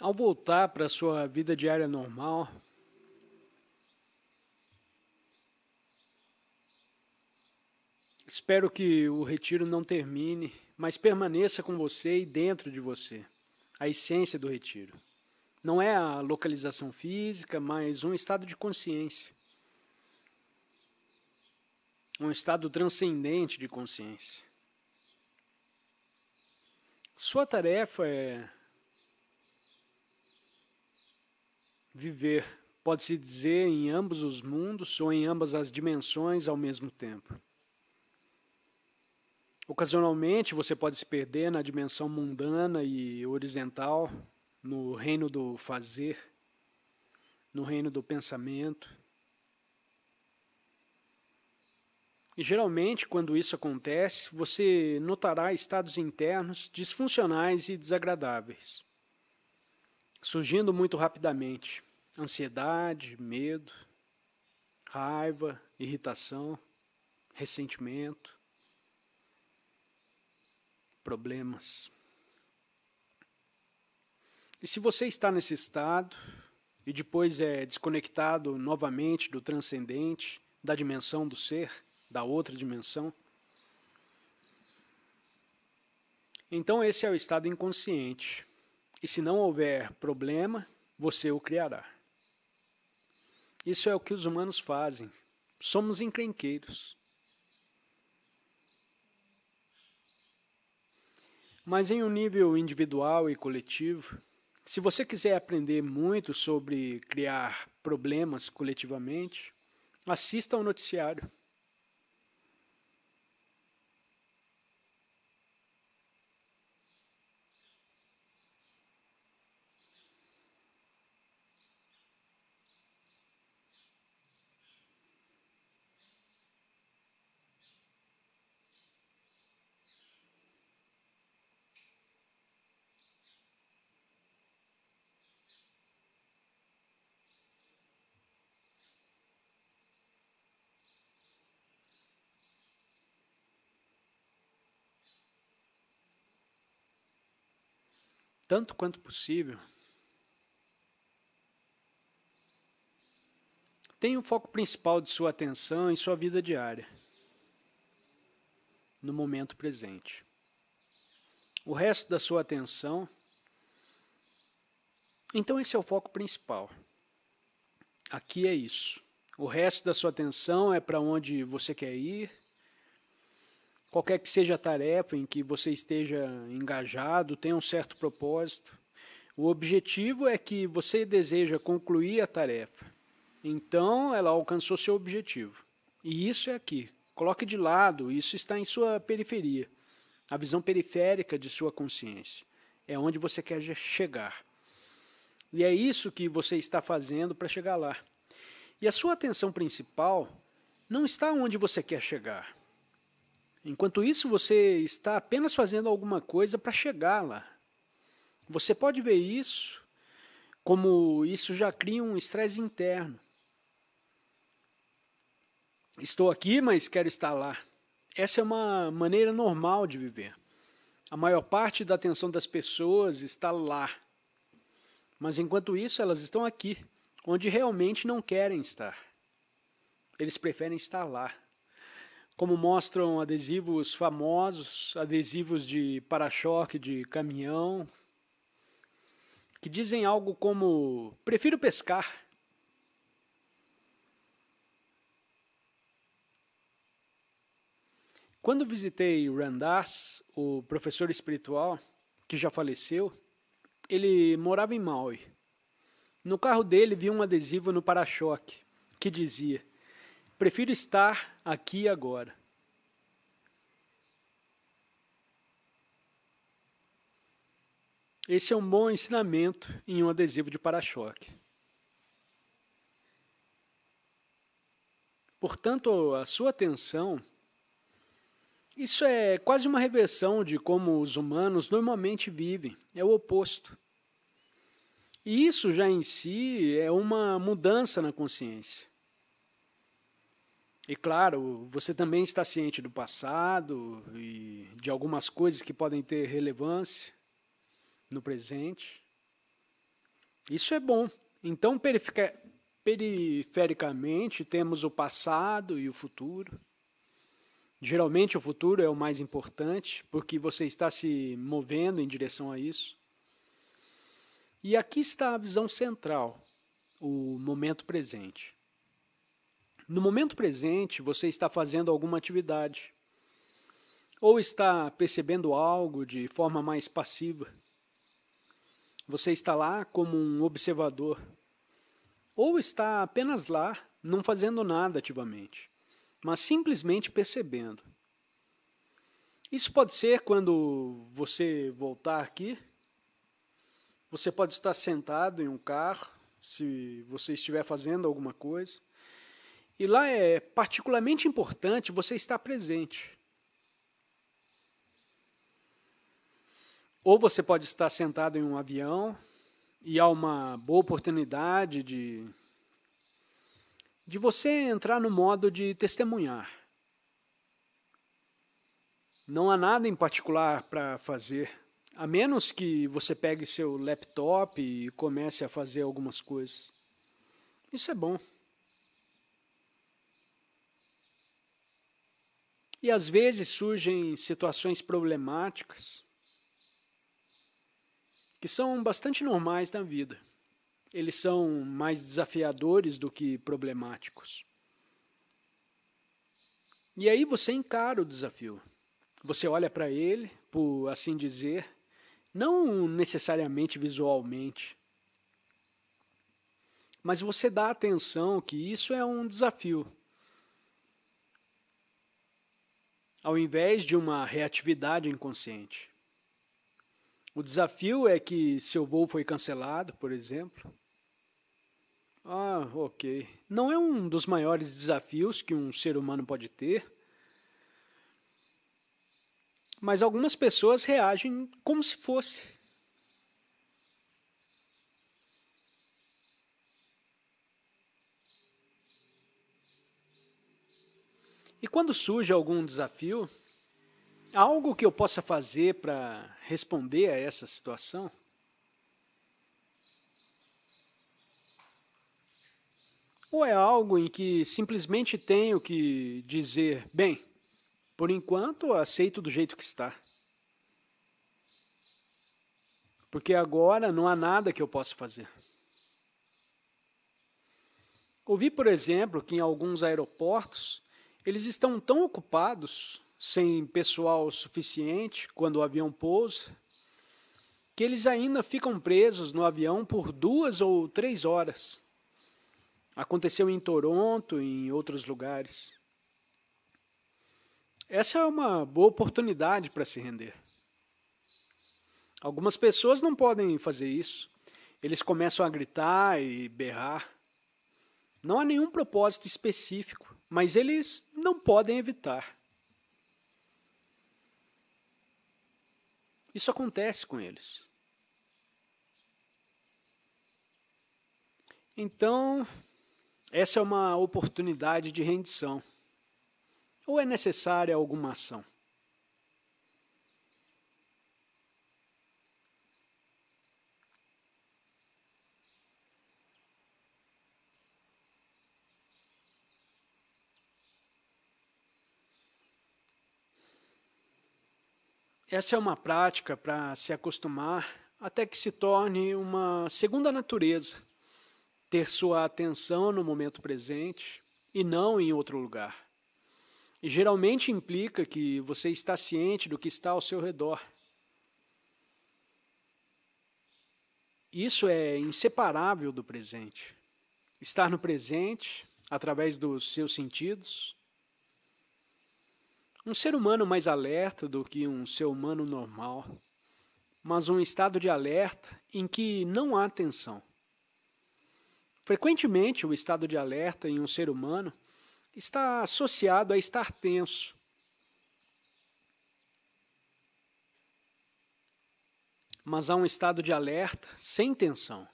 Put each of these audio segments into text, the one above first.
Ao voltar para a sua vida diária normal, espero que o retiro não termine, mas permaneça com você e dentro de você a essência do retiro. Não é a localização física, mas um estado de consciência. Um estado transcendente de consciência. Sua tarefa é viver, pode-se dizer, em ambos os mundos ou em ambas as dimensões ao mesmo tempo. Ocasionalmente você pode se perder na dimensão mundana e horizontal, no reino do fazer, no reino do pensamento. E geralmente, quando isso acontece, você notará estados internos disfuncionais e desagradáveis, surgindo muito rapidamente ansiedade, medo, raiva, irritação, ressentimento, problemas. E se você está nesse estado e depois é desconectado novamente do transcendente, da dimensão do ser, da outra dimensão, então esse é o estado inconsciente. E se não houver problema, você o criará. Isso é o que os humanos fazem. Somos encrenqueiros. Mas em um nível individual e coletivo, se você quiser aprender muito sobre criar problemas coletivamente, assista ao noticiário. Tanto quanto possível, tenha o foco principal de sua atenção em sua vida diária, no momento presente. O resto da sua atenção. Então, esse é o foco principal. Aqui é isso. O resto da sua atenção é para onde você quer ir, qualquer que seja a tarefa em que você esteja engajado, tenha um certo propósito. O objetivo é que você deseja concluir a tarefa. Então, ela alcançou seu objetivo. E isso é aqui. Coloque de lado, isso está em sua periferia. A visão periférica de sua consciência. É onde você quer chegar. E é isso que você está fazendo para chegar lá. E a sua atenção principal não está onde você quer chegar. Enquanto isso, você está apenas fazendo alguma coisa para chegar lá. Você pode ver isso como isso já cria um estresse interno. Estou aqui, mas quero estar lá. Essa é uma maneira normal de viver. A maior parte da atenção das pessoas está lá. Mas enquanto isso, elas estão aqui, onde realmente não querem estar. Eles preferem estar lá como mostram adesivos famosos, adesivos de para-choque de caminhão, que dizem algo como: prefiro pescar. Quando visitei Randas, o professor espiritual, que já faleceu, ele morava em Maui. No carro dele vi um adesivo no para-choque que dizia: Prefiro estar aqui agora. Esse é um bom ensinamento em um adesivo de para-choque. Portanto, a sua atenção. Isso é quase uma reversão de como os humanos normalmente vivem, é o oposto. E isso já em si é uma mudança na consciência. E claro, você também está ciente do passado e de algumas coisas que podem ter relevância no presente. Isso é bom. Então, perifericamente, temos o passado e o futuro. Geralmente, o futuro é o mais importante, porque você está se movendo em direção a isso. E aqui está a visão central, o momento presente. No momento presente, você está fazendo alguma atividade, ou está percebendo algo de forma mais passiva. Você está lá como um observador, ou está apenas lá, não fazendo nada ativamente, mas simplesmente percebendo. Isso pode ser quando você voltar aqui você pode estar sentado em um carro, se você estiver fazendo alguma coisa. E lá é particularmente importante você estar presente. Ou você pode estar sentado em um avião e há uma boa oportunidade de, de você entrar no modo de testemunhar. Não há nada em particular para fazer a menos que você pegue seu laptop e comece a fazer algumas coisas. Isso é bom. E às vezes surgem situações problemáticas que são bastante normais na vida. Eles são mais desafiadores do que problemáticos. E aí você encara o desafio. Você olha para ele, por assim dizer, não necessariamente visualmente, mas você dá atenção que isso é um desafio. Ao invés de uma reatividade inconsciente. O desafio é que seu voo foi cancelado, por exemplo. Ah, ok. Não é um dos maiores desafios que um ser humano pode ter, mas algumas pessoas reagem como se fosse. E quando surge algum desafio, algo que eu possa fazer para responder a essa situação? Ou é algo em que simplesmente tenho que dizer, bem, por enquanto, aceito do jeito que está. Porque agora não há nada que eu possa fazer. Ouvi, por exemplo, que em alguns aeroportos eles estão tão ocupados, sem pessoal suficiente, quando o avião pousa, que eles ainda ficam presos no avião por duas ou três horas. Aconteceu em Toronto e em outros lugares. Essa é uma boa oportunidade para se render. Algumas pessoas não podem fazer isso. Eles começam a gritar e berrar. Não há nenhum propósito específico, mas eles não podem evitar. Isso acontece com eles. Então, essa é uma oportunidade de rendição. Ou é necessária alguma ação? Essa é uma prática para se acostumar até que se torne uma segunda natureza, ter sua atenção no momento presente e não em outro lugar. E geralmente implica que você está ciente do que está ao seu redor. Isso é inseparável do presente. Estar no presente, através dos seus sentidos. Um ser humano mais alerta do que um ser humano normal, mas um estado de alerta em que não há tensão. Frequentemente, o estado de alerta em um ser humano está associado a estar tenso. Mas há um estado de alerta sem tensão.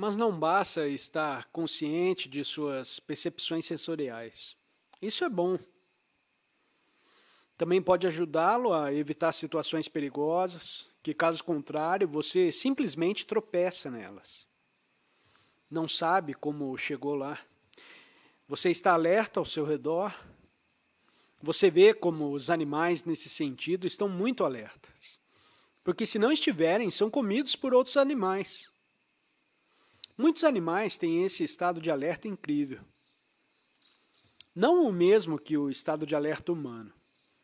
Mas não basta estar consciente de suas percepções sensoriais. Isso é bom. Também pode ajudá-lo a evitar situações perigosas, que caso contrário você simplesmente tropeça nelas. Não sabe como chegou lá. Você está alerta ao seu redor. Você vê como os animais, nesse sentido, estão muito alertas. Porque, se não estiverem, são comidos por outros animais. Muitos animais têm esse estado de alerta incrível. Não o mesmo que o estado de alerta humano,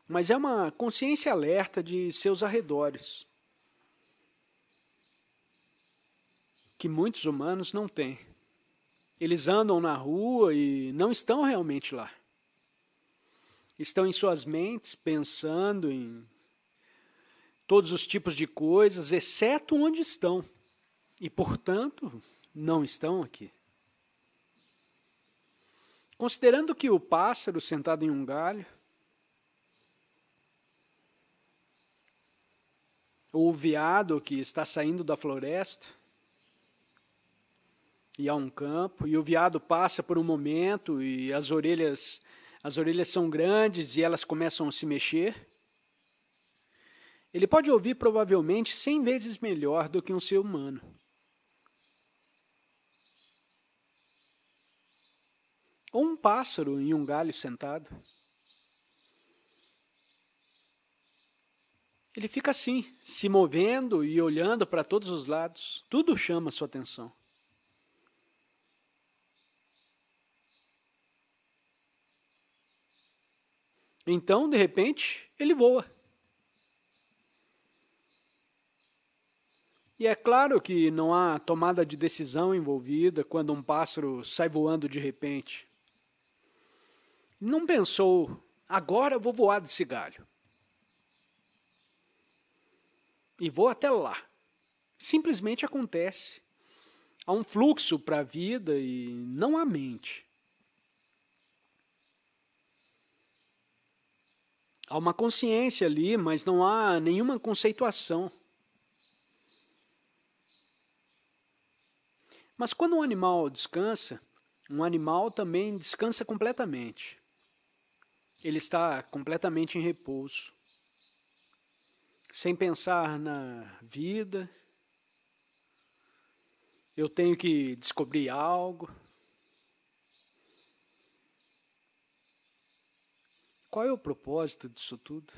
mas é uma consciência alerta de seus arredores, que muitos humanos não têm. Eles andam na rua e não estão realmente lá. Estão em suas mentes pensando em todos os tipos de coisas, exceto onde estão. E, portanto, não estão aqui. Considerando que o pássaro sentado em um galho, ou o veado que está saindo da floresta, e há um campo, e o veado passa por um momento e as orelhas, as orelhas são grandes e elas começam a se mexer. Ele pode ouvir provavelmente cem vezes melhor do que um ser humano. Ou um pássaro em um galho sentado. Ele fica assim, se movendo e olhando para todos os lados. Tudo chama sua atenção. Então, de repente, ele voa. E é claro que não há tomada de decisão envolvida quando um pássaro sai voando de repente. Não pensou, agora eu vou voar desse galho. E vou até lá. Simplesmente acontece. Há um fluxo para a vida e não há mente. Há uma consciência ali, mas não há nenhuma conceituação. Mas quando um animal descansa, um animal também descansa completamente. Ele está completamente em repouso, sem pensar na vida. Eu tenho que descobrir algo. Qual é o propósito disso tudo?